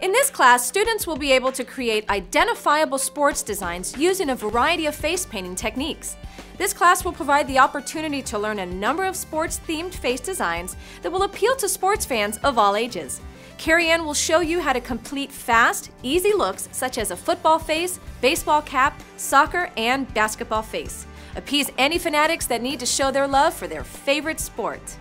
In this class, students will be able to create identifiable sports designs using a variety of face painting techniques. This class will provide the opportunity to learn a number of sports-themed face designs that will appeal to sports fans of all ages. Kerry Ann will show you how to complete fast, easy looks such as a football face, baseball cap, soccer, and basketball face. Appease any fanatics that need to show their love for their favorite sport.